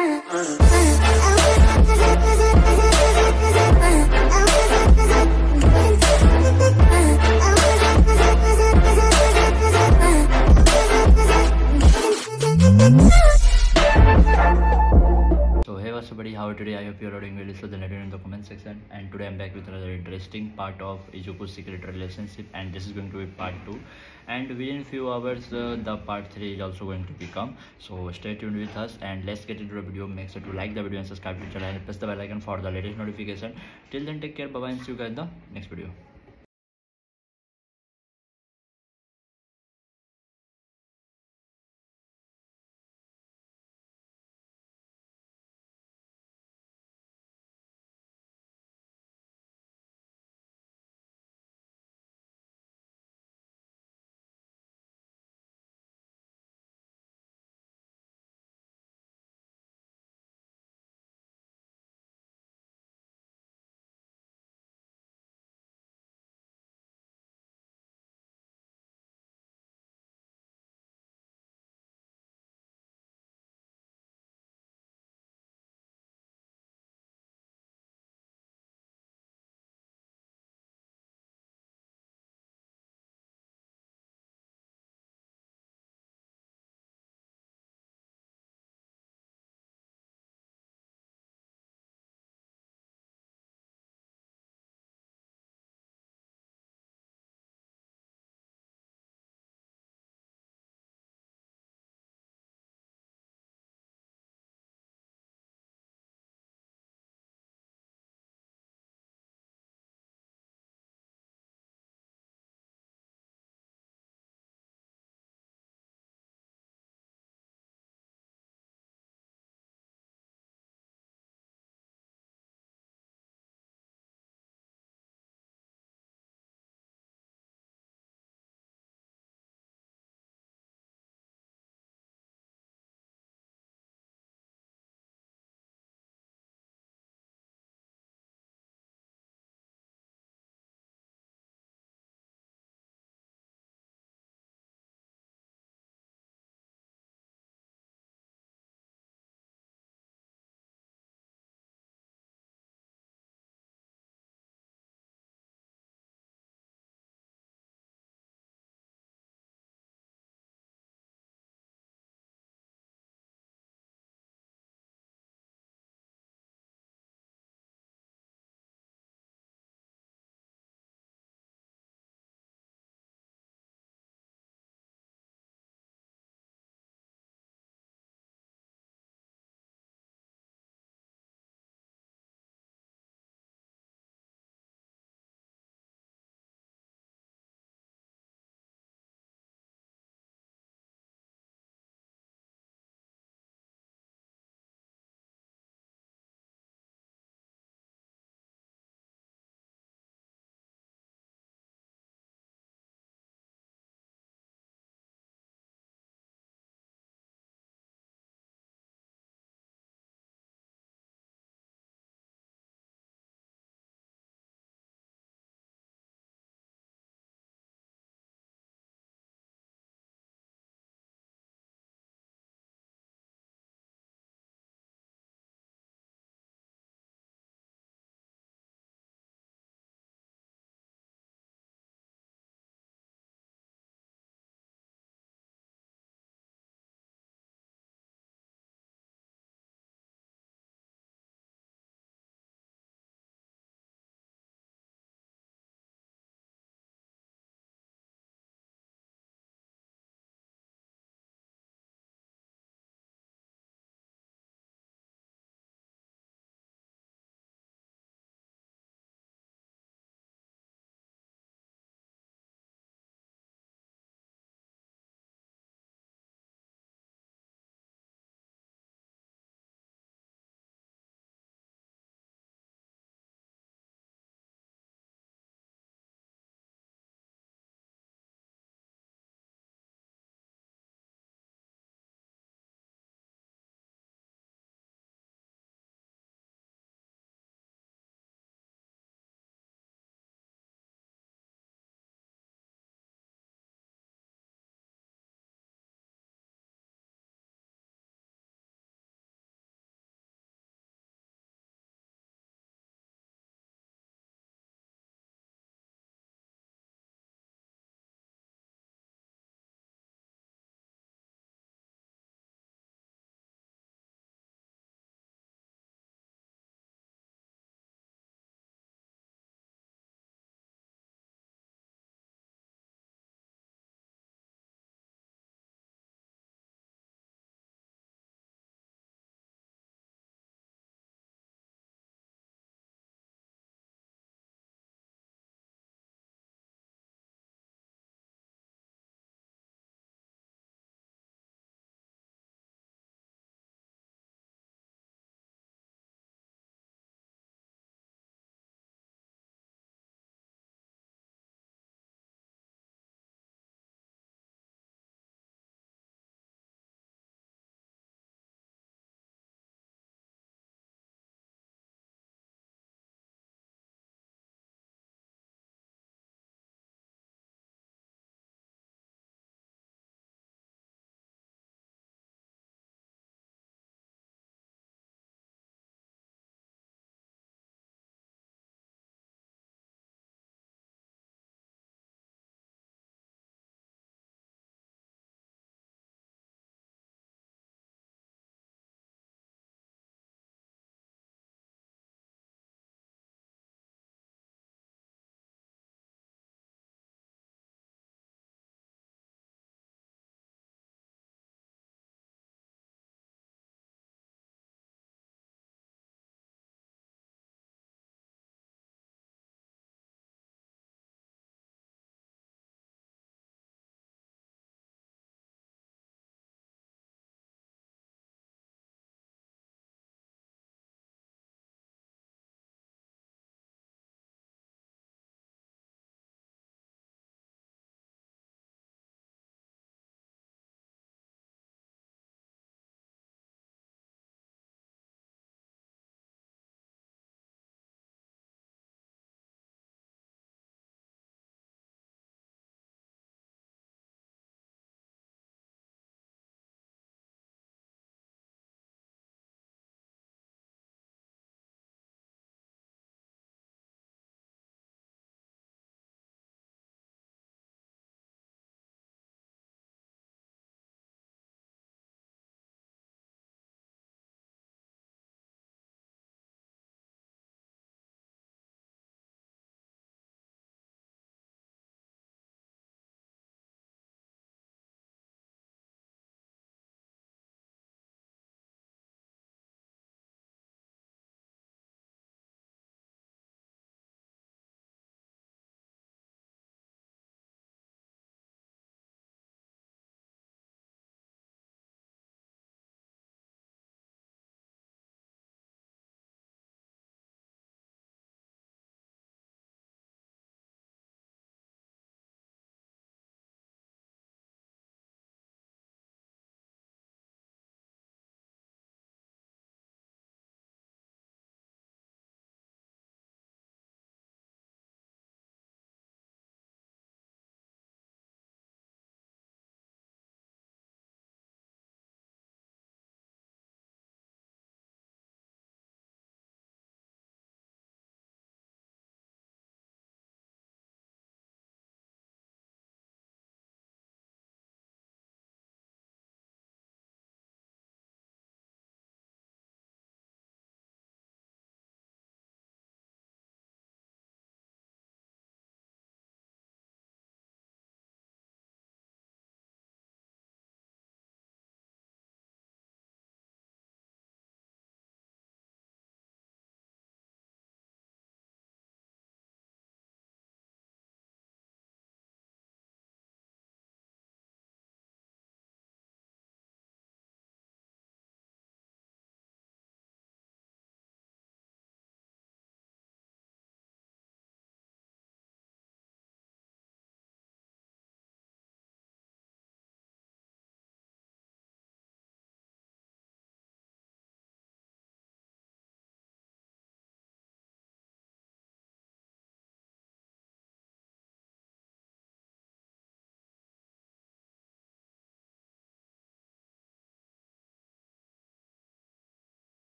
So how are today I hope you're doing well so then let me know in the comment section and today I'm back with another interesting part of Izuku's secret relationship and this is going to be part 2 and within few hours uh, the part 3 is also going to become. So stay tuned with us and let's get into the video. Make sure to like the video and subscribe to the channel and press the bell icon for the latest notification. Till then take care. Bye bye and see you guys in the next video